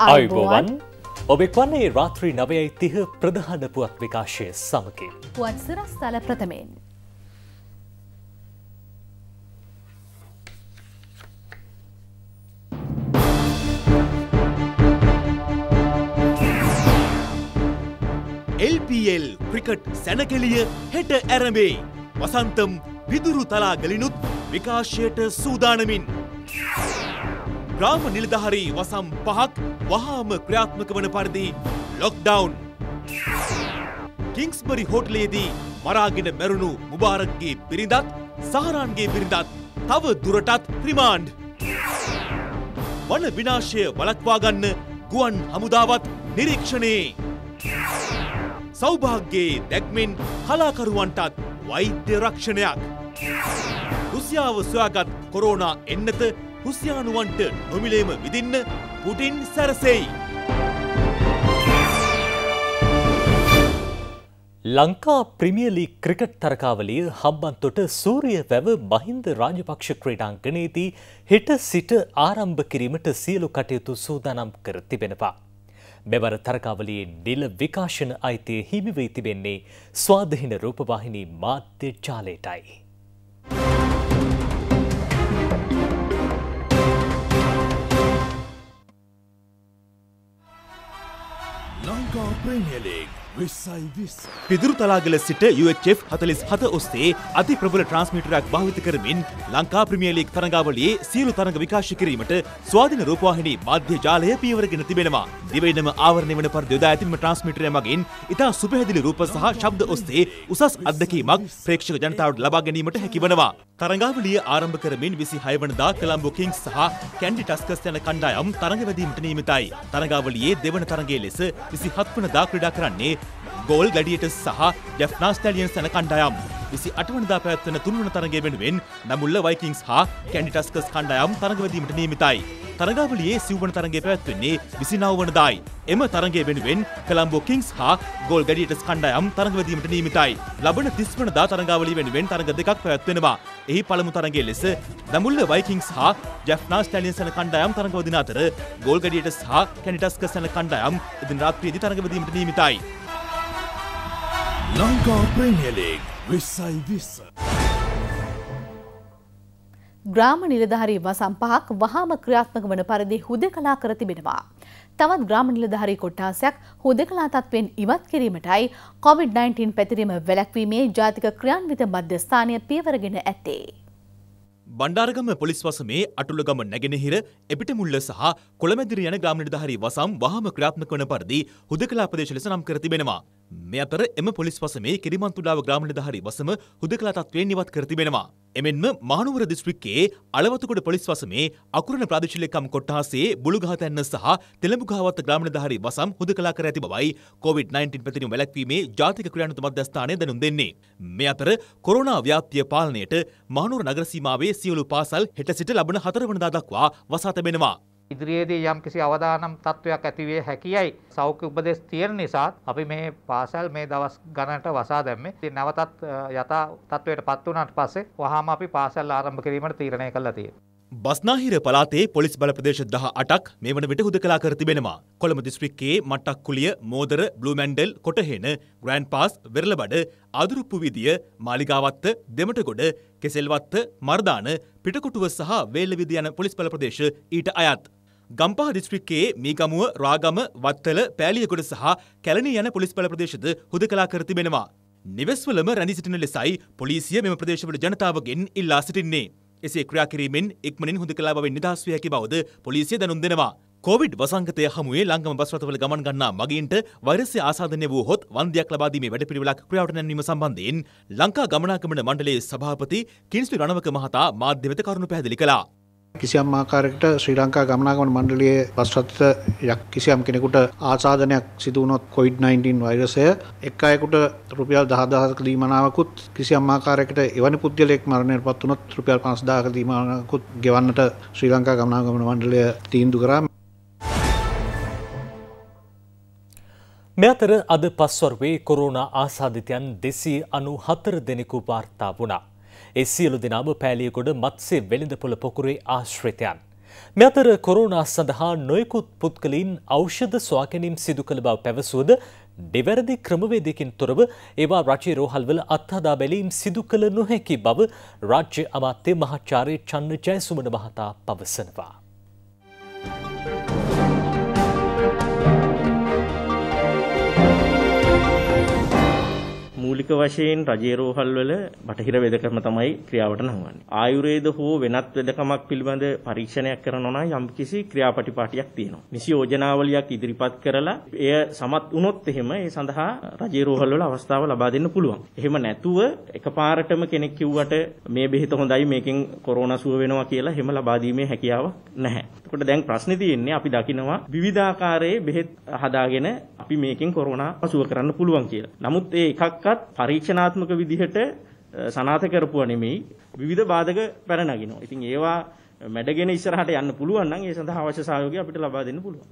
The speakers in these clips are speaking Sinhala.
අයිබෝවන් ඔබෙක් වන්නේ රාත්‍රී නවයයි තිහ ප්‍රධාන පුවත් විකාශය සමකින්. පුවත්සරස්ථල ප්‍රථමයෙන්. LPL ක්‍රිකට් සැනකෙලිය හෙට ඇරඹේ. වසන්තම් පිදුරු තලාගලිනුත් විකාශයට සූදානමින්. ග්‍රාම නිලධහරි වසම් පහක් වහාම ක්‍රියාත්මක වන පරිදි ලොක්ඩවුන්. කිංස්බරි හෝටලේදී මරාගෙන මැරුණු මුබාරක්ගේ බිරිඳත් සහරන්ගේ බිරිඳත් තව දුරටත් ත්‍රිමාන්ඩ්. වන විනාශය වලක්වාගන්න ගුවන් හමුදාවත් නිරීක්ෂණයේ. සෞභාග්‍යයේ දැක්මෙන් කලාකරුවන්ටත් වෛද්‍ය රක්ෂණයක්. රුසියාව සොයාගත් කොරෝනා එන්නත රුසියානුවන්ට නොමිලේම විදින්න පුටින් සැරසෙයි. ලංකා ප්‍රමියලි ක්‍රිකට් තරකාවලිය හම්බන්තොට සූරිය වැව මහින්ද රාජපක්ෂ ක්‍රීඩාංගනයේදී හෙට සිට ආරම්භ කිරීමට සියලු කටයුතු සූදානම් කර තිබෙනවා. මෙවර තරකාවලියේ නිල විකාශන අයිතිය හිමිවී තිබෙන්නේ ස්වාධහින රූපවාහිනී මාධ්‍ය ජාලයටයි. ලංකා ප්‍රේමියලේක් විස්සයි විස්. පිදුරු තලාගල සිට UHF හතලිස් හත ඔස්සේ අති ප්‍රබල ට්‍රන්ස්මිටරයක් භාවිත කරමින් ලංකා ප්‍රමියලීක් තරඟාවලියේ සියලු තරඟ විකාශ කිරීමට ස්වාධීන රූපවාහිනී මාධ්‍ය ජාලය පියවරගෙන තිබෙනවා. දිවයිනම ආවරණය වන පරිදි යොදා ඇතිම ට්‍රන්ස්මිටරය මගින් ඉතා සුපැහැදිලි රූප සහ ශබ්ද ඔස්සේ උසස් අත්දැකීමක් ප්‍රේක්ෂක ජනතාවට ලබා ගැනීමට හැකි වනවා. තරඟාවලිය ආරම්භ කරමින් විසි හයවනදා කළම්බෝ කිංස් සහ කැන්ඩි ටස්කස් යන කණ්ඩායම් තරඟවැදීමට නියමිතයි. තරඟාවලියේ දෙවන තරගේ ලෙස විසි හත්වනදා ක්‍රඩා කරන්නේ ගෝල් ගඩියටස් සහ ජැෆ්නා ස්ටලියන් සැන කණ්ඩායම්. විසි අටවනදා පැත්වන තුන්වන තරගේ වෙනුවෙන් නමුල්ල වයිකින්ස් හා කැන්ඩිටස්කස් කණ්ඩායම් තරඟවදීමට නියමිතයි. තරගාවලියේ සිව්වන තරගේ පැත්වෙන්නේ විසිනවවනදායි. එම තරගේ වෙනුවෙන් කළම්බෝ කිංස් හා ගෝල් ගඩියටස් කණ්ඩායම් තරගවදීමට නියමිතයි. ලබන තිස්වනදා තරගාවලි වෙනුවෙන් තරග දෙකක් පැත්වෙනවා. එහි පළමු තරගේ ලෙස දමුල්ල වයිකින්ස් හා ජැෆ්නා ස්ටලියන් සැන කණ්ඩායම් තරගවදින අතර ගෝල් ගඩියටස් හා කැනිටස්ක සැන කණ්ඩායම් ඉදින් රාත්‍රියේදී තරගවදීමට නියමිතයි. ලංකා ප්‍රේමියලේක් විස්සයි විස්ස. ග්‍රාම නිලධහරි වසම් පහක් වහාම ක්‍රියාත්මක වන පරිදි හුදකලා කර තිබෙනවා. තවත් ග්‍රාම නිලධහරි කොට්ටාසයක් හුදකලා තත්වෙන් ඉවත් කිරීමටයි COVID-19 පැතිරීම වැලැක්වීමේ ජාතික ක්‍රියාන්විත මධ්‍යස්ථානය පියවරගෙන ඇත්තේ. බණ්ඩාරගම පොලිස් වසමේ අටුලගම නැගෙනහිර එපිටමුල්ල සහ කොළමැදිරි යන ග්‍රාම නිලධහරි වසම් වහම ක්‍රියාත්මක වන පරිදි හුදකලා ප්‍රදේශ ලෙස නම් කර තිබෙනවා. මේ අතර එම පොලිස් වසමේ කිරිමන්තුඩාව ග්‍රාම නිලධහරි වසම හුදකලා තත්වයෙන් ඉවත් කර තිබෙනවා. එමෙන්ම මහනුවර දිස්ත්‍රික්කයේ අලවතුකොට පොලිස් වසමේ අකුරණ ප්‍රාදේශීයකම් කොට්ටාසේ බුළුගහතැන්න සහ තෙලඹුගහවත්ත ග්‍රාම නිලධහරි වසම් හුදකලා කර ඇති බවයි COVID-19 පැතිරීම වැළැක්වීමේ ජාතික ක්‍රියානුත මධ්‍යස්ථානය දැනුම් දෙන්නේ. මේ අතර කොරෝනා ව්‍යාප්තිය පාලනයට මහනුවර නගර සීමාවේ සියලු පාසල් හෙට සිට ලබන හතර වනදා දක්වා වසා තැබෙනවා. ඉදිරියේදී යම් කිසි අවදානම් තත්ත්වයක් ඇතිවිය හැකියයි සෞඛ්‍ය උපදෙස් තියෙන නිසා අපි මේ පාසල් මේ දවස් ගණනට වසා දැම්මේ. ඉතින් නැවතත් යථා තත්ත්වයට පත් වුණාට පස්සේ වහාම අපි පාසල් ආරම්භ කිරීමට තීරණය කළා තියෙනවා. බස්නාහිර පලාතේ පොලිස් බල ප්‍රදේශ දහ අටක් මේ වන විට හුදකලා කර තිබෙනවා. කොළඹ දිස්ත්‍රික්කයේ මට්ටක් කුලිය, මෝදර, බ්ලූමැන්ඩල්, කොටහෙන, ග්‍රෑන්ඩ් පාස්, වෙරළබඩ, අදුරුප්පු විදිය, මාලිගාවත්ත, දෙමටගොඩ, කෙසෙල්වත්ත, මර්දාන, පිටකොටුව සහ වේල්ලවිදිය යන පොලිස් බල ප්‍රදේශ ඊට අයත්. ගම්පහ දිස්ත්‍රික්කයේ මීගමුව රාගම වත්තල පෑලියගොඩ සහ කැලණි යන පොලිස් බල ප්‍රදේශද හුදකලා කර තිබෙනවා. නිවෙස්වලම රැඳී සිටින ලෙසයි පොලිසිය මෙම ප්‍රදේශවල ජනතාවගෙන් ඉල්ලා සිටින්නේ. එසේ ක්‍රියා කිරීමෙන් ඉක්මනින් හුදකලා බවෙන් නිදහස් විය හැකි බවද පොලිසිය දැනුම් දෙනවා. කොවිඩ් වසංගතය හමුවේ ලංගම බස් රථවල ගමන් ගන්නා මගීන්ට වෛරසය ආසාදනය වූහොත් වන්දියක් ලබා දීමේ වැඩපිළිවෙලක් ක්‍රියාවට නැන්වීම සම්බන්ධයෙන් ලංකා ගමනාගමන මණ්ඩලයේ සභාපති කින්ස්ලි රණවක මහතා මාධ්‍ය වෙත කරුණු පැහැදිලි කළා. කිසියම් ආකාරයකට ශ්‍රී ලංකා ගමනාගමන මණ්ඩලයේ බස්රථ යක් කිසියම් කෙනෙකුට ආසාදනයක් සිදු වුණොත් COVID-19 වෛරසය එක් අයෙකුට රුපියල් 10000ක දීමනාවකුත් කිසියම් ආකාරයකට එවැනි පුද්ගලයෙක් මරණයට පත් වුණොත් රුපියල් 50000ක දීමනාවකුත් ගෙවන්නට ශ්‍රී ලංකා ගමනාගමන මණ්ඩලය තීන්දුව කරා මේ අතර අද පස්වරුවේ කොරෝනා ආසාදිතයන් දෙසී අනු හතර දෙනෙකු වාර්තා වුණා. ඒ සියලු දෙනාම පෑලියගොඩ මත්සේ වෙළඳපොළ පොකුරේ ආශ්‍රිතයන්. මෙතර කොරුණා සඳහා නොයකුත් පුද්ගලින් ඖෂධ ස්වාගැනීම් සිදු කළ බව පැවසුවද දෙවැරදි ක්‍රමවේදකින් තොරව ඒවා රජයේ රෝහල්වල අත්හදා බැලීම් සිදු කළ නොහැකි බව රාජ්‍ය අමාත්‍ය මහාචාර්ය චන්න ජයසුමන මහතා පවසනවා. මූලික වශයෙන් රජයේ රෝහල් වල බටහිර වෙදකම තමයි ක්‍රියාවට නංවන්නේ. ආයුර්වේද හෝ වෙනත් වෙදකමක් පිළිබඳ පරීක්ෂණයක් කරනවා නම් යම්කිසි ක්‍රියාපටිපාටියක් තියෙනවා. නිසි යෝජනාවලියක් ඉදිරිපත් කරලා එය සමත් වුණොත් එහෙම ඒ සඳහා රජයේ රෝහල් වල අවස්ථාව ලබා දෙන්න පුළුවන්. එහෙම නැතුව එකපාරටම කෙනෙක් කිව්වට මේ බෙහෙත හොඳයි මේකෙන් කොරෝනා සුව වෙනවා කියලා එහෙම ලබා දීමේ හැකියාවක් නැහැ. එතකොට දැන් ප්‍රශ්නේ තියෙන්නේ අපි දකිනවා විවිධාකාරයේ බෙහෙත් හදාගෙන අපි මේකෙන් කොරෝනා අසුව කරන්න පුළුවන් කියලා. නමුත් ඒ එකක්වත් පරීක්ෂණාත්මක විදිහට සනාථ කරපුවා නෙමෙයි විවිධ බාධක පැන නගිනවා. ඉතින් ඒවා මැඩගෙන ඉස්සරහට යන්න පුළුවන් නම් ඒ සඳහා අවශ්‍ය සහයෝගය අපිට ලබා දෙන්න පුළුවන්.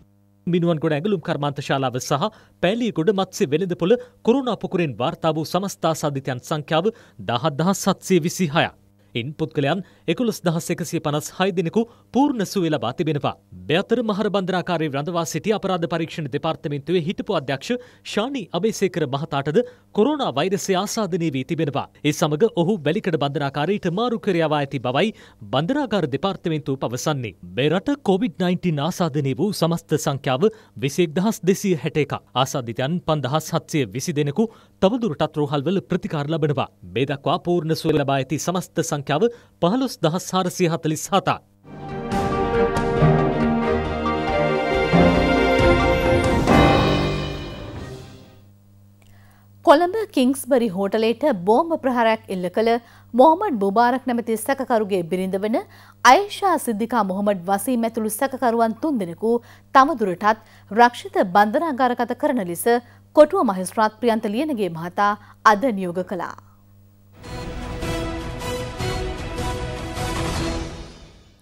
මිනුවන්ගොඩ ඇඟලුම් කර්මාන්ත ශාලාව සහ පැලියගොඩ මත්ස්‍ය වෙළඳපොළ කොරුණා පොකුරෙන් වාර්තා වූ සමස්ථා සාධිතයන් සංඛ්‍යාව 17726ක්. ඉන් පුද්ගලයන් එකුළොස් දහස් එකසිය පනස් හය දෙනෙකු පූර්ණ සුවේ ලබා තිබෙනවා. බයතර මහර බන්ධනාකාරයේ රඳවා සිටි අපරාධ පරීක්ෂණ දෙපාර්තමේන්තුවේ හිටපු අධ්‍යක්ෂ ශානි අබේසේකර මහතාටද කොරෝනා වෛරසය ආසාදනය වී තිබෙනවා. ඒ සමග ඔහු වැලිකඩ බන්ධනාකාරයට මාරු කරයවා ඇති බවයි බන්ධනාගාර දෙපාර්තමේන්තුව පවසන්නේ. බෙරට COVID-19 ආසාදනය වූ සමස්ත සංඛ්‍යාව විසිෙක් දහස් දෙසිය හැට එක. ආසාධිතයන් පන්දහස් හත්සය විසි දෙනෙකු තවදුරටත් රෝහල්වල ප්‍රතිකාර ලබනවා. බේදක්වා පූර්ණ සුව ලබා ඇති සමස්ත සංඛ්‍යාව පහළොස් දහස් හාරසිය හතලිස් හතා. කොළඹ කිංස්බරි හෝටලේට බෝම්බ ප්‍රහාරයක් එල්ල කළ මොහමඩ් බුබාරක් නැමති සැකකරුගේ බිරිඳ වන අයිෂා සිද්ධිකා මොහොමඩ් වසීම් ඇතුළු සැකකරුවන් තුන් දෙනෙකු තවදුරටත් රක්ෂිත බන්ධනාගාරගත කරන ලෙස කොටුව මහිස්ත්‍රාත් ප්‍රියන්ත ලියනගේ මහතා අද නියෝග කළා.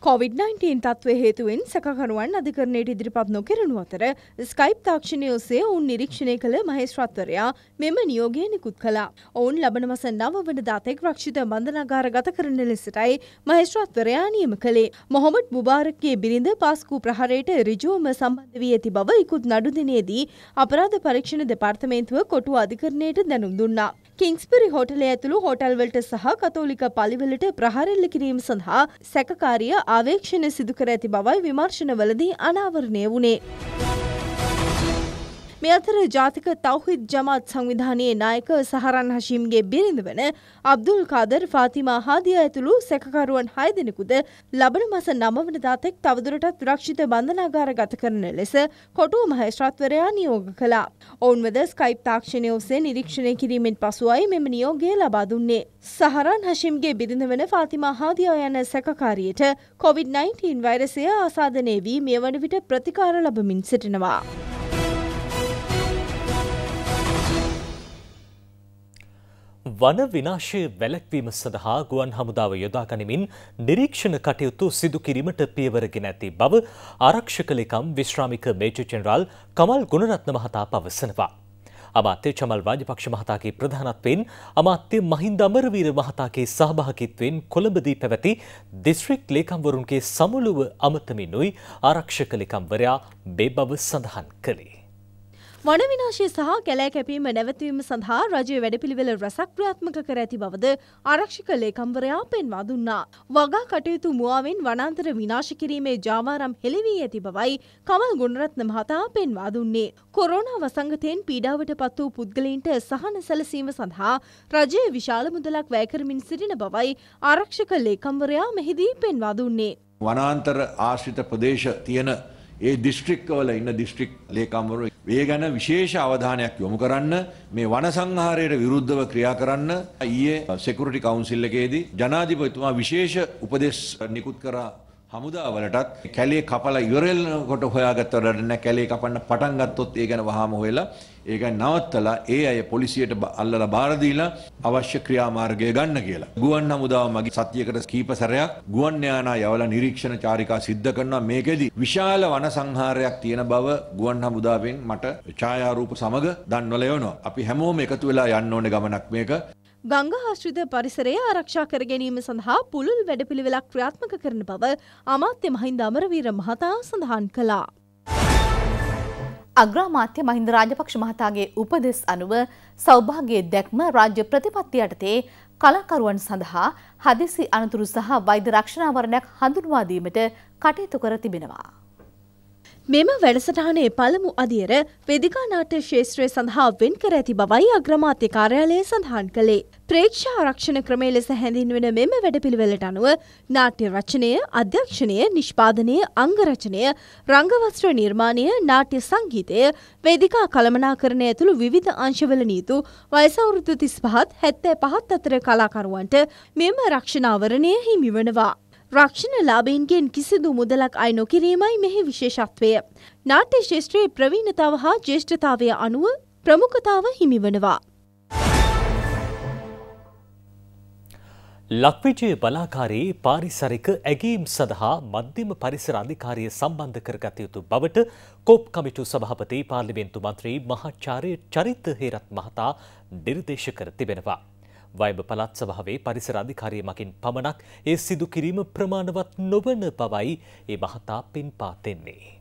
කොවිD-19 තත්ත්වය හේතුවෙන් සැකකරුවන් අධිකරණයට ඉදිරිපත් නොකරනු අතර ස්කයිප් තාක්ෂණය ඔස්සේ ඔවුන් නිරීක්ෂණය කළ මහේස්ත්‍රත්වරයා මෙම නියෝගය නිකුත් කළා. ඔවුන් ලබන මස නව වන දාතෙක් රක්ෂිත බන්ධනාගාර ගත කරන ලෙසටයි මහේස්ත්‍රත්වරයා නියම කළේ. මොහොමඩ් මුබාරක්ගේ බිරිඳ පාස්කු ප්‍රහාරයට ඍජුවම සම්බන්ධ වී ඇති බව ඉකුත් නඩු දිනේදී අපරාධ පරීක්ෂණ දෙපාර්තමේන්තුව කොටුව අධිකරණයට දැනුම් දුන්නා. කිංස්පරි හෝටලය ඇතුළු හෝටල්වලට සහ කතෝලික පලිවලට ප්‍රහාරෙල්ල කිරීම සඳහා සැකකාරිය ආවේක්ෂණය සිදුකර ඇති බවයි විමර්ශනවලදී අනාවරණය වුණේ. මේ අතර ජාතික තවහිත් ජමාත් සංවිධානයේ නායක සහරන් හශීම්ගේ බිරිඳ වන අබ්දුල් කාදර් ෆාතිමා හාදිය ඇතුළු සැකකරුවන් හය දෙනෙකුද ලබන මස නමවන දාතෙක් තවදුරටත් රක්ෂිත බන්ධනාගාර ගත කරන ලෙස කොටුව මහේස්ත්‍රාත්වරයා නියෝග කළා. ඔවුන්වද ස්කයිප් තාක්ෂණය ඔස්සේ නිරීක්ෂණය කිරීමෙන් පසුවයි මෙම නියෝගය ලබා දුන්නේ. සහරන් හශිම්ගේ බිරිඳ වන ෆාතිමා හාදියා යන සැකකාරියට COVID-19 වෛරසය ආසාදනය වී මේ වන විට ප්‍රතිකාර ලබමින් සිටිනවා. වන විනාශය වැලැක්වීම සඳහා ගුවන් හමුදාව යොදා ගනිමින් නිරීක්ෂණ කටයුතු සිදු කිරීමට පියවරගෙන ඇති බව ආරක්ෂක ලේකම් විශ්‍රාමික මේජර් ජෙනරාල් කමල් ගුණරත්න මහතා පවසනවා. අමාත්‍ය චමල් රාජපක්ෂ මහතාගේ ප්‍රධානත්වයෙන් අමාත්‍ය මහින්ද අමරවීර මහතාගේ සහභාගිත්වයෙන් කොළඹදී පැවති දිස්ත්‍රික් ලේකම්වරුන්ගේ සමුළුව අමතමිනුයි ආරක්ෂක ලේකම්වරයා මේ බව සඳහන් කළේ. වන විනාශය සහ කැලෑ කැපීම නැවතවීම සඳහා රජය වැඩපිළිවෙල රැසක් ක්‍රියාත්මක කර ඇති බවද ආරක්ෂක ලේකම්වරයා පෙන්වා දුන්නා. වගා කටයුතු මුවාවෙන් වනාන්තර විනාශ කිරීමේ ජාවාරම් හෙළිවී ඇති බවයි කමල් ගුණරත්න මහතා පෙන්වා දුන්නේ. කොරෝනා වසංගතයෙන් පීඩාවට පත් වූ පුද්ගලයින්ට සහන සැලසීම සඳහා රජය විශාල මුදලක් වැෑකරමින් සිටින බවයි ආරක්ෂක ලේකම්වරයා මෙහිදී පෙන්වා දුන්නේ. වනාන්තර ආශ්‍රිත ප්‍රදේශ තියෙන ඒ දිස්ත්‍රික්කවල ඉන්න දිස්ත්‍රික් ලේකම්වරු ඒ ගැන විශේෂ අවධානයක් යොමු කරන්න මේ වන සංහාරයට විරුද්ධව ක්‍රියා කරන්න ඊයේ සෙකුරිටි කවුන්සිල් එකේදී ජනාධිපතිතුමා විශේෂ උපදෙස් නිකුත් කරා. හමුදාවලටත් කැලේ කපලා ඉවරෙල්නකොට හොයාගත්ත වැඩ නැහැ කැලේ කපන්න පටන් ගත්තොත් ඒ ගැන වහාම හොයලා ඒක නවත්තලා ඒ අය පොලිසියට අල්ලලා බාර දීලා අවශ්‍ය ක්‍රියාමාර්ගය ගන්න කියලා. ගුවන් හමුදාව මගේ සතියකට කීප සැරයක් ගුවන් යානා යවලා නිරීක්ෂණ චාරිකා සිද්ධ කරනවා මේකෙදි විශාල වන සංහාරයක් තියෙන බව ගුවන් හමුදාවෙන් මට ඡායාරූප සමග දන්වල යවනවා. අපි හැමෝම එකතු වෙලා යන්න ඕනේ ගමනක් මේක. ගංගා ආශ්‍රිත පරිසරය ආරක්ෂා කර ගැනීම සඳහා පුළුල් වැඩපිළිවෙලක් ක්‍රියාත්මක කරන බව අමාත්‍ය මහින්ද අමරවීර මහතා සඳහන් කළා. අග්‍රාමාත්‍ය මහින්ද රාජපක්ෂ මහතාගේ උපදෙස් අනුව සෞභාගයේ දැක්ම රාජ්‍ය ප්‍රතිපත්ති යටතේ කලාකරුවන් සඳහා හදිසි අනතුරු සහ වෛද්‍ය රක්ෂණාවරණයක් හඳුන්වා දීමට කටයුතු කර තිබෙනවා. මෙම වැඩසටහනේ පළමු අදියර වේදිකා නාට්‍ය ශේත්‍රය සඳහා වෙන් කර ඇති බවයි අග්‍රමාත්‍ය කාර්යාලය සඳහන් කළේ. ප්‍රේක්ෂා ආරක්ෂණ ක්‍රමය ලෙස හැඳින්වෙන මෙම වැඩපිළිවෙලට අනුව නාට්‍ය රචනය, අධ්‍යක්ෂණය, නිෂ්පාදනය, අංගරචනය, රංගවස්ත්‍ර නිර්මාණය, නාට්‍ය සංගීතය, වේදිකා කළමනාකරණය ඇතුළු විවිධ අංශවල නීතු වයස අවුරුදු 35ත් 75ත් අතර කලාකරුවන්ට මෙම රක්ෂණාවරණය හිමි වනවා. රක්ෂණ ලාබීන්ගෙන් කිසිදු මුදලක් අයි නොකිරීමයි මෙහි විශේෂත්වය. නාට්‍ය ශේෂත්‍රයේ ප්‍රවීණතාව හා ජේෂ්ඨතාවය අනුව ප්‍රමුඛතාව හිමිවනවා. ලක්විජය බලාකාරයේ පාරිසරික ඇගීම් සඳහා මධ්‍යම පරිසර අධිකාරිය සම්බන්ධ කරගත යුතු බවට කෝප් කමිටු සභහපති පාර්ලිමේන්තු මන්ත්‍රී මහාචාරය චරිත හේරත් මහතා නිර්දේශ කර තිබෙනවා. වයිබ පළත් සභාවේ පරිසර අධිකාරිය මකින් පමණක් ඒ සිදු කිරීම ප්‍රමාණවත් නොවන බවයි ඒ මහතා පෙන්පා දෙන්නේ.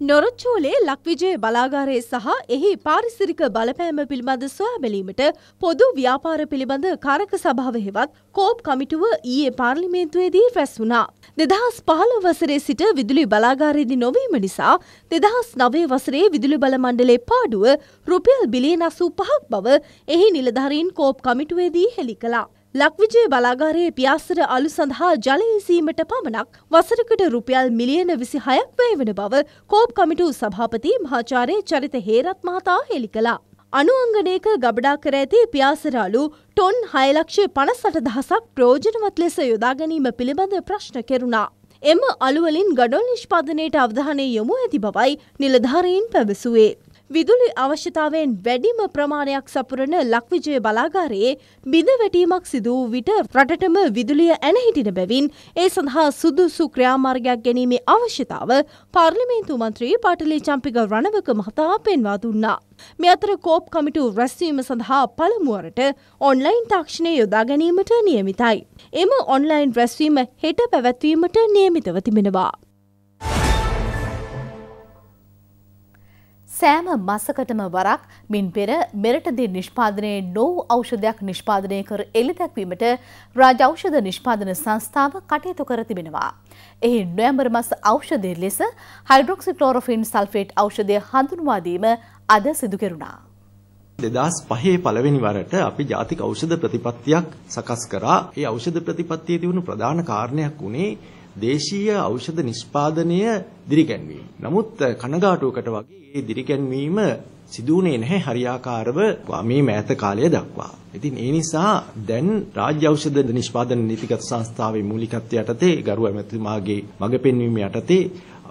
නොරොච්චෝලේ ලක්විජය බලාගාරය සහ එහි පාරිසිරික බලපෑම පිළිබඳ සොයා බැලීමට පොදු ව්‍යාපාර පිළිබඳ කාරක සභාව හෙවත් කෝප් කමිටුව ඊයේ පාර්ලිමේන්තුවේදී රැස් වුණා. දෙදහස් පහළ වසරේ සිට විදුලි බලාගාරයේදී නොවීම නිසා දෙදහස් නවය වසරේ විදුලි බල මණ්ඩලේ පාඩුව රුපියල් බිලියන අසූ පහක් බව එහි නිලධාරීන් කෝප් කමිටුවේදී හෙළි කළා. ලක්විජය බලාගාරයේ පියාසර අලු සඳහා ජලයසීමට පමණක් වසරකට රුපියල් මිලියන විසි හයක් වැය වන බව කෝප් කමිටු සභාපති මහාචාරය චරිත හේරත් මහතා හෙළි කළා. අනුවංගනයක ගබඩා කර ඇති පියාසරාලු ටොන් හයලක්ෂය පනසට දහසක් ප්‍රෝජනවත් ලෙස යොදා ගැනීම පිළිබඳ ප්‍රශ්න කෙරුණා. එම අළුවලින් ගඩොල් නිෂ්පාදනයට අවධානය යොමු ඇති බවයි නිලධාරීන් පැවසුවේ. විදුලි අවශ්‍යතාවයෙන් වැඩිම ප්‍රමාණයක් සපුරන ලක්විජය බලාගාරයේ බිඳ වැටීමක් සිදු වූ විට රටටම විදුලිය ඇනහිටින බැවින් ඒ සඳහා සුදුසු ක්‍රියාමාර්ගයක් ගැනීමේ අවශ්‍යතාව පාර්ලිමේන්තු මන්ත්‍රී පාටලි චම්පික රණවක මහතා පෙන්වා දුන්නා. මේ අතර කෝප් කමිටු රැස්වීම සඳහා පළමුුවරට ඔන්ලයින් තාක්ෂණය යොදා ගැනීමට නියමිතයි. එම ඔන්ලයින් රැස්වීම හෙට පැවැත්වීමට නියමිතව තිබෙනවා. සෑම මසකටම වරක් මින් පෙර මෙරටදී නිෂ්පාදනයේ නොවූ ඖෂධයක් නිෂ්පාදනය කර එළිදැක්වීමට රාජ ඖෂධ නිෂ්පාදන සංස්ථාව කටයුතු කර තිබෙනවා. එහි නොවැම්බර් මස ඖෂධය ලෙස හයිඩ්‍රොක්සික්ලෝරොෆින් සල්ෆේට් ඖෂධය හඳුන්වා දීම අද සිදු කෙරුණා. දෙදස් පහේ පළවෙනි වරට අපි ජාතික ඖෂධ ප්‍රතිපත්තියක් සකස් කරා. ඒ ඖෂධ ප්‍රතිපත්තියේ තිබුණු ප්‍රධාන කාරණයක් උනේ දේශීය ඖෂධ නිෂ්පාදනය දිරිගැන්වීම. නමුත් කනගාටුවකට වගේ මේ දිරිගැන්වීම සිදුුනේ නැහැ හරියාකාරව මේ මෑත කාලය දක්වා. ඉතින් ඒ නිසා දැන් රාජ්‍ය ඖෂධ නිෂ්පාදන නීතිගත සංස්ථාවේ මූලිකත්වය යටතේ ගරු ඇමතිතුමාගේ මඟ පෙන්වීම යටතේ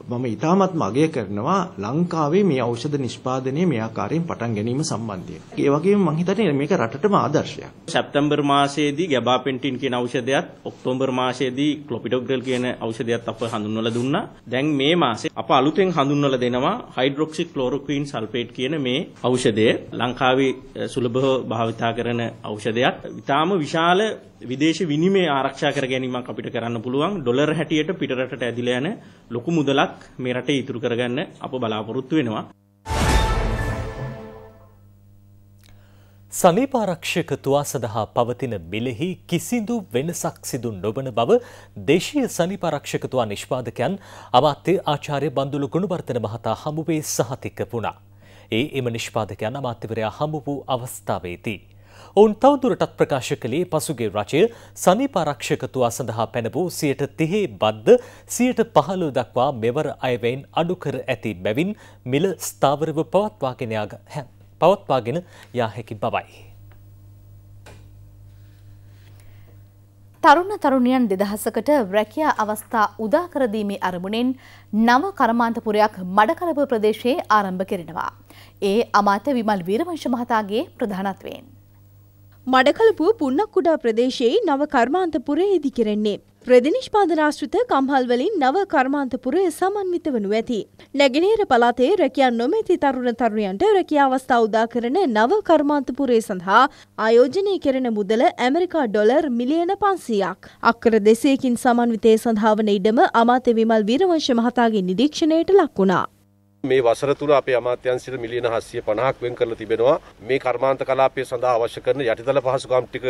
මම ඉතාමත්ම අගය කරනවා ලංකාවේ මේ ඖෂධ නිෂ්පාදනය මේ ආකාරයෙන් පටන් ගැනීම සම්බන්ධයෙන්. ඒ වගේම මම හිතන්නේ මේක රටටම ආදර්ශයක්. සැප්තැම්බර් මාසයේදී ගැබාපෙන්ටින් කියන ඖෂධයත් ඔක්තෝබර් මාසයේදී ක්ලොපිඩොග්‍රල් කියන ඖෂධයත් අප හඳුන්වලා දුන්නා. දැන් මේ මාසේ අප අලුතෙන් හඳුන්වලා දෙනවා හයිඩ්‍රොක්සි ක්ලෝරොක්වින් සල්ෆේට් කියන මේ ඖෂධය. ලංකාවේ සුලභව භාවිතා කරන ඖෂධයක්. ඊටාම විශාල විදේශ විනිමය ආරක්ෂා කර ගැනීමක් අපිට කරන්න පුළුවන් ඩොලර් හැටියට පිටරටට ඇදිලා යන ලොකු මුදලක් මේ රටේ ඉතුරු කරගන්න අප බලාපොරොත්තු වෙනවා. සනීපාරක්ෂකතුවා සඳහා පවතින මිලෙහි කිසිදු වෙනසක් සිදු නොවන බව දේශීය සනීපාරක්ෂකතුවා නිෂ්පාදකයන් අමාත්‍ය ආචාර්ය බන්දුලු ගුණවර්ධන මහතා හමුවේ සහතික වුණා. ඒ එම නිෂ්පාදකයන් අමාත්‍යවරයා හමු වූ අවස්ථාවේදී. ඔවුන් තවදුරටත් ප්‍රකාශ කළේ පසුගේ රජය සනීපාරක්ෂකතුවා සඳහා පැනවූ සියට තිහේ බද්ධ සියට පහළු දක්වා මෙවර අයවයින් අඩුකර ඇති බැවින් මිල ස්ථාවරව පවත්වාගෙනයාග හැ. පවත්වාගෙන යා හැකි බවයි. තරුණ තරුණියන් දෙදහසකට රැකියා අවස්ථා උදාකරදීමේ අරමුණෙන් නව කර්මාන්තපුරයක් මඩකලප ප්‍රදේශයේ ආරම්භ කෙරෙනවා. ඒ අමාත්‍ය විමල් වීරවංශ මහතාගේ ප්‍රධානත්වයෙන්. මඩකලපුව පුන්නක්කුඩා ප්‍රදේශයේ නව කර්මාන්තපුරය ඉදි කෙරෙන්නේ. ප්‍රදිනිෂ්පාදනාශ්‍රිත කම්හල්වලින් නව කර්මාන්තපුරය සමන්විත වනු ඇති. නැගෙනහිර පලාතේ රැකියන් නොමැති තරුණ තරුණයන්ට රැකිය අවස්ථා උදා කරන නව කර්මාන්තපුරය සඳහා ආයෝජනය කෙරෙන මුදල ඇමරිකා ඩොලර් මිලියන පන්සියක්. අක්කර දෙසයකින් සමන්විතය සඳහාවන ඉඩම අමාත්‍ය විමල් වීරවංශ මහතාගේ නිරීක්ෂණයට ලක්වුණා. මේ වසර තුළ අපේ අමාත්‍යංශයට මිලියන 750ක් වෙන් කරලා තිබෙනවා. මේ කර්මාන්ත කලාපය සඳහා අවශ්‍ය කරන යටිතල පහසුකම් ටික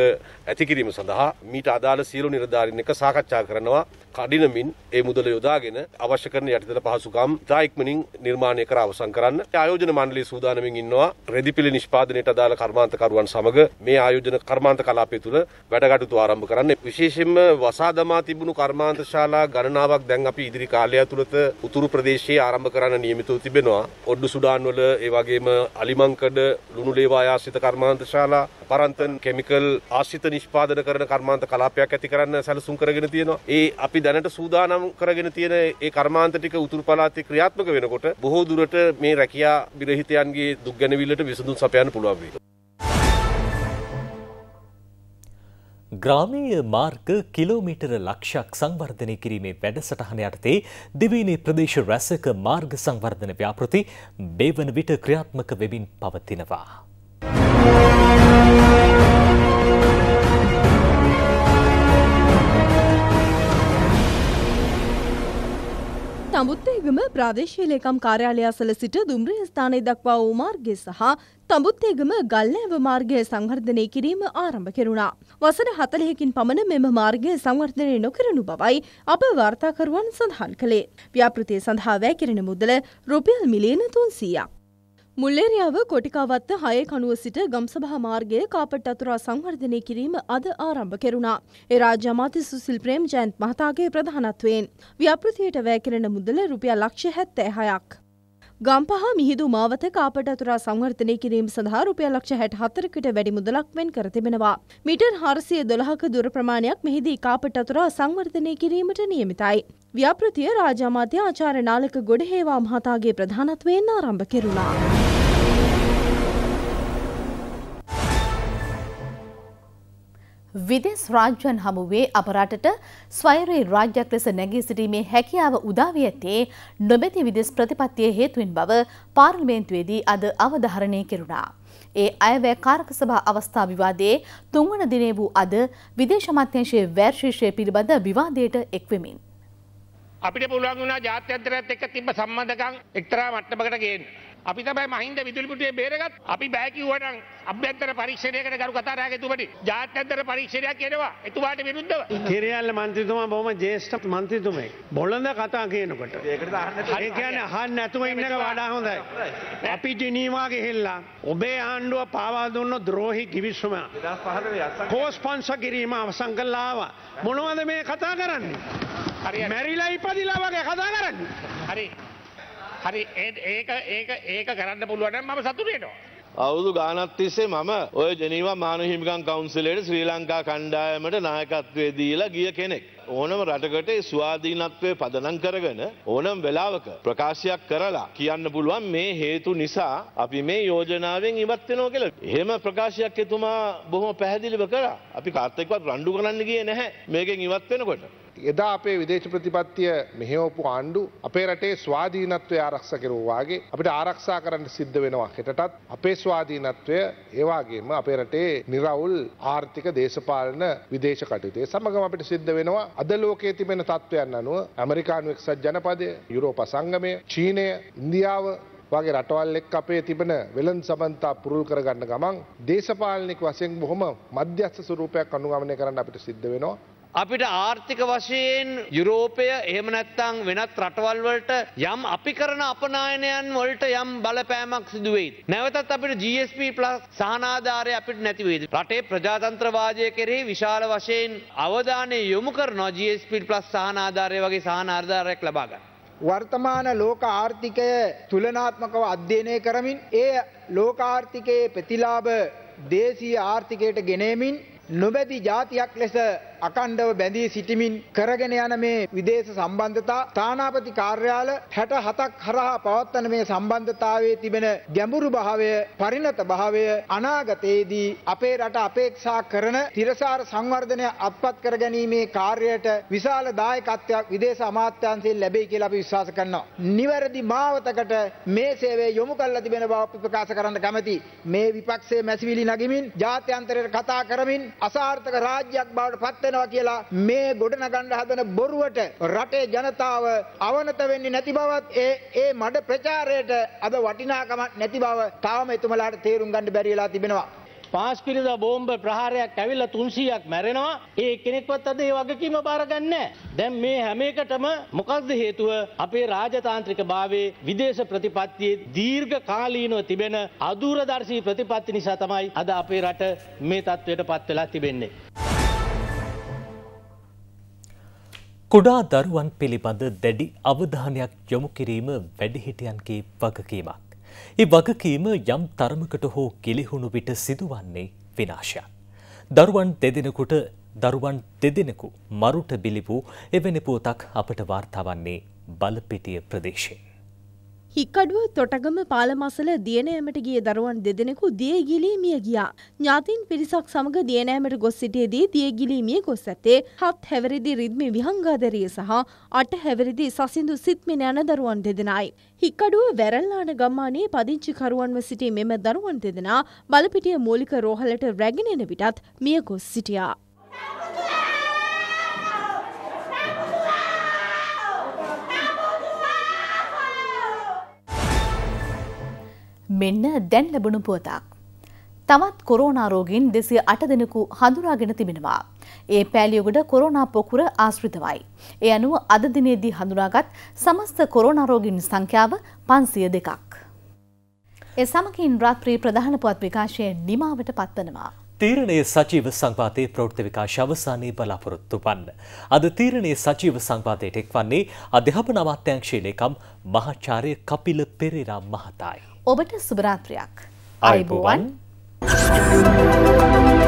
ඇති කිරීම සඳහා මීට අදාළ සියලු නිලධාරීන් එක්ක සාකච්ඡා කරනවා. කඩිනමින් ඒ මුදල යොදාගෙන අවශ්‍ය කරන යටිතල පහසුකම් ඉතා ඉක්මනින් නිර්මාණය කර අවසන් කරන්න ආයෝජන මණ්ඩලය සූදානමින් ඉන්නවා රෙදිපිලි නිෂ්පාදනයට අදාළ කර්මාන්තකරුවන් සමග මේ ආයෝජන කර්මාන්ත කලාපය තුළ වැඩ කටයුතු ආරම්භ කරන්න විශේෂයෙන්ම වසා දමා තිබුණු කර්මාන්ත ශාලා ගණනාවක් දැන් අපි ඉදිරි කාලය තුළත උතුරු ප්‍රදේශයේ ආරම්භ කරන්න නියමිතව තිබෙනවා. ඔඩ්ඩු සුඩාන් වල ඒ වගේම අලිමංකඩ ලුණු ලේවා ආශ්‍රිත කර්මාන්ත ශාලා පරන්තන් කෙමිකල් ආශ්‍රිත නිෂ්පාදන කරන කර්මාන්ත කලාපයක් ඇති කරන්න සැලසුම් කරගෙන තියෙනවා. ඒ අපි දැනට සූදානම් කරගෙන තියෙන ඒ කර්මාන්ත ටික උතුරු පළාතේ ක්‍රියාත්මක වෙනකොට බොහෝ දුරට මේ රැකියා විරහිතයන්ගේ දුක් ගැනවිල්ලට විසඳුම් සපයන්න පුළුවන් වෙයි. ග්‍රාමීය මාර්ග කිලෝමීටර ලක්ෂයක් සංවර්ධනය කිරීමේ වැඩසටහන යටතේ දිවයිනේ ප්‍රදේශ රැසක මාර්ග සංවර්ධන ව්‍යාපෘති මේ වන විට ක්‍රියාත්මක වෙමින් පවතිනවා. තඹුත්තේගම ප්‍රාදේශීය ලේකම් කාර්යාලය අසල සිට දුම්රිය ස්ථානයේ දක්වා වූ මාර්ගය සහ තඹුත්තේගම ගල්නෑව මාර්ගය සංවර්ධනය කිරීම ආරම්භ කෙරුණා. වසර හතලයකින් පමණ මෙම මාර්ගය සංවර්ධනය නොකරනු බවයි අප වාර්තාකරුවන් සඳහන් කළේ. ව්‍යාපෘතිය සඳහා වැෑකිරෙන මුදල රුපියල් මිලියන තුන්සීයක්. මුල්ලේරියාව කොටිකාවත්ත හය කනුව සිට ගම්සභා මාර්ගය කාපට අතුරා සංවර්ධනය කිරීම අද ආරම්භ කෙරුණා. ඒ රාජ්‍ය අමාත්‍ය සුසිල් ප්‍රේම් ජයන්ත් මහතාගේ ප්‍රධානත්වයෙන්. ව්‍යාපෘතියට වැෑකිරෙන මුදල රුපියල් ලක්ෂ හැත්තෑ හයක්. ගම්පහ මිහිදු මාවත කාපට අතුරා සංවර්ධනය කිරීම සඳහා රුපියල් ලක්ෂ හැට හතරකට වැඩි මුදලක් වෙන් කර තිබෙනවා. මීටර් හාරසිය දොළහක දුර ප්‍රමාණයක් මෙහිදී කාපට අතුරා සංවර්ධනය කිරීමට නියමිතයි. ව්‍යාපෘතිය රාජාමාත්‍ය ආචාර්ය නාලක ගොඩහේවා මහතාගේ ප්‍රධානත්වයෙන් ආරම්භ කෙරුණා. විදෙස් රාජ්‍යන් හමුවේ අප රටට ස්වෛරී රාජ්‍යයක් ලෙස නැගී සිටීමේ හැකියාව උදාවී ඇත්තේ නොබැති විදෙස් ප්‍රතිපත්තිය හේතුවෙන් බව පාර්ලිමේන්තුවේදී අද අවධාරණය කෙරුණා. ඒ අයවැය කාරක සභා අවස්ථා විවාදයේ තුන්වන දිනේ වූ අද විදේශ අමාත්‍යංශයේ වර්ශීෂය පිළිබඳ විවාදයට එක්වෙමින්. අපිට පුළුවන් වුණා ජාත්‍යන්තරයත් එක්ක තිබ්බ සම්බන්ධකම් එක්තරා මට්ටමකට ගේන්න. අපි තමයි මහින්ද විදුලිපුටුවේ බේරගත්. අපි බෑ කිව්වනම් අභ්‍යන්තර පරීක්ෂණයකට ගරු එතුමනි ජාත්‍යන්තර පරීක්ෂණයක් කියනවා එතුමාට විරුද්ධව. කිරියල්ල මන්ත්‍රීතුමා බොහොම ජේෂ්ඨ මන්ත්‍රීතුමෙක්. බොළඳ කතා කියනකොට. ඒකට ඒ කියන්නේ අහන්න නැතුව ඉන්න එක වඩා හොඳයි. අපි ජිනීවා ගිහිල්ලා ඔබේ ආණ්ඩුව පාවා දුන්න ද්‍රෝහි කිවිසුම. කෝස්පොන්සර් කිරීම අවසන් කළා ආවා. මොනවද මේ කතා කරන්නේ? මැරිලා ඉපදිලා වගේ කතා කරන්නේ. හරි. හරි ඒක ඒක ඒක කරන්න පුළුවන් නම් මම සතුටු වෙනවා. අවුරුදු ගානක් තිස්සේ මම ඔය ජනීවා මානව හිමිකම් කවුන්සිලයට ශ්‍රී ලංකා කණ්ඩායමට නායකත්වයේ දීලා ගිය කෙනෙක්. ඕනම රටකට ස්වාධීනත්වය පදනම් කරගෙන ඕනම් වෙලාවක ප්‍රකාශයක් කරලා කියන්න පුළුවන් මේ හේතු නිසා අපි මේ යෝජනාවෙන් ඉවත් වෙනවා කියලා. එහෙම ප්‍රකාශයක් එතුමා බොහොම පැහැදිලිව කරා. අපි කාත් එක්කවත් රණ්ඩු කරන්න ගියේ නැහැ මේකෙන් ඉවත් වෙනකොට. එදා අපේ විදේශ ප්‍රතිපත්තිය මෙහෙවපු ආණ්ඩු අපේ රටේ ස්වාධීනත්වය ආරක්ෂ කෙරුවාගේ අපිට ආරක්ෂා කරන්න සිද්ධ වෙනවා හෙටටත් අපේ ස්වාධීනත්වය ඒවාගේම අපේ රටේ නිරවුල් ආර්ථික දේශපාලන විදේශ කටයුතු. ඒ සමගම අපිට සිද්ධ වෙනවා අද ලෝකයේ තිබෙන තත්ත්වයන් අනුව ඇමරිකානු එක්සත් ජනපදය, යුරෝපා සංගමය, චීනය, ඉන්දියාව වගේ රටවල් එක් අපේ තිබෙන වෙළන් සබන්තා පුරුල් කරගන්න ගමන් දේශපාලනික වශයෙන් බොහොම මධ්‍යස්ථ ස්වරූපයක් අනුගමනය කරන්න අපිට සිද්ධ වෙනවා. අපිට ආර්ථික වශයෙන් යුරෝපය එහෙම නැත්තං වෙනත් රටවල් වලට යම් අපි කරන අපනායනයන් වලට යම් බලපෑමක් සිදුවෙයි. නැවතත් අපිට GSP සහනාධාරය අපිට නැතිවේද. රටේ ප්‍රජාතන්ත්‍රවාදය කෙරෙහි විශාල වශයෙන් අවධානය යොමු කරනවා GSP සහනාධාරය වගේ සහනාර්ධාරයක් ලබාගන්න. වර්තමාන ලෝක ආර්ථිකය තුලනාත්මකව අධ්‍යයනය කරමින් ඒ ලෝකාර්ථිකයේ ප්‍රතිලාභ දේශීය ආර්ථිකයට ගෙනේමින් නොබැදි ජාතියක් ලෙස අකණ්ඩව බැඳී සිටිමින් කරගෙන යන මේ විදේශ සම්බන්ධතා තානාපති කාර්යාල 67ක් හරහා පවත්වන මේ සම්බන්ධතාවයේ තිබෙන ගැඹුරු භාවය පරිණත භාවය අනාගතයේදී අපේ රට අපේක්ෂා කරන තිරසාර සංවර්ධනය අත්පත් කර ගැනීමේ කාර්යයට විශාල දායකත්වයක් විදේශ අමාත්‍යාංශයෙන් ලැබෙයි කියලා අපි විශ්වාස කරනවා. නිවැරදි මාවතකට මේ සේවය යොමු කරලා තිබෙන බව අපි ප්‍රකාශ කරන්න කැමැති. මේ විපක්ෂයේ මැසිවිලි නගමින් ජාත්‍යන්තරයට කතා කරමින් අසාර්ථක රාජ්‍යයක් බවට පත් වෙනවා කියලා මේ ගොඩනගන්න හදන බොරුවට රටේ ජනතාව අවනත වෙන්නේ නැති බවත් ඒ ඒ මඩ ප්‍රචාරයට අද වටිනාකමක් නැති බව තාම එතුමලාට තේරුම් ගන්න බැරි වෙලා තිබෙනවා. පාස් පිරිද බෝම්බ ප්‍රහාරයක් ඇවිල්ලා 300ක් මැරෙනවා. ඒ කෙනෙක්වත් අද ඒ වගකීම බාරගන්නේ දැන් මේ හැම එකටම මොකක්ද හේතුව? අපේ රාජතාන්ත්‍රික භාවයේ විදේශ ප්‍රතිපත්තියේ දීර්ඝ කාලීනව තිබෙන අදූරදර්ශී ප්‍රතිපත්ති නිසා තමයි අද අපේ රට මේ තත්ත්වයට පත් වෙලා තිබෙන්නේ. කුඩා දරුවන් පිළිබඳ දැඩි අවධානයක් යොමු කිරීම වැඩිහිටියන්ගේ වගකීමක්. ඒ වගකීම යම් තරමකට හෝ ගිලිහුණු විට සිදුවන්නේ විනාශයක්. දරුවන් දෙදෙනෙකුට දරුවන් දෙදෙනෙකු මරුට බිලි වූ එවැනි පුවතක් අපට වාර්තාවන්නේ බලපිටිය ප්‍රදේශයෙන්. හික්කඩුව තොටගම පාලමසල දියනෑමට ගිය දරුවන් දෙදෙනෙකු දියගිලී මිය ගියා. ඥාතින් පිරිසක් සමග දියනෑමට ගොස් සිටියේදී දියගිලී මිය ගොස් ඇත්තේ හත් හැවිරිදි රිද්මි විහංගාදරිය සහ අට හැවිරිදි සසිඳු සිත්මින යන දරුවන් දෙදෙනයි. හික්කඩුව වැරල්ලාන ගම්මානයේ පදිංචිකරුවන්ව සිටි මෙම දරුවන් දෙදෙනා බලපිටිය මූලික රෝහලට රැගෙනෙන විටත් මිය ගොස් සිටියා. මෙන්න දැන් ලැබුණු පුවතක්. තවත් කොරෝනා රෝගීන් දෙසිය අට දෙනෙකු හඳුනාගෙන තිබෙනවා. ඒ පෑලියොගොඩ කොරෝනා පොකුර ආශ්‍රිතවයි. ඒ අනුව අද දිනේදී හඳුනාගත් සමස්ත කොරෝනා රෝගීන් සංඛ්‍යාව පන්සිය දෙකක්. ඒ සමකින් රාත්‍රී ප්‍රධාන පුවත් විකාශය නිමාවට පත්වනවා. තීරණයේ සජීව සංපාතයේ ප්‍රවෘත්ති විකාශ අවසානයේ බලාපොරොත්තු වන්න. අද තීරණයේ සජීව සංපාතයට එක්වන්නේ අධ්‍යාපන අමාත්‍යංශයේ ලේකම් මහාචාර්ය කපිල පෙරේරා මහතායි. ඔබට සුභරාත්‍රයක් අයිබෝවන් Thank you.